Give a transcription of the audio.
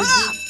啊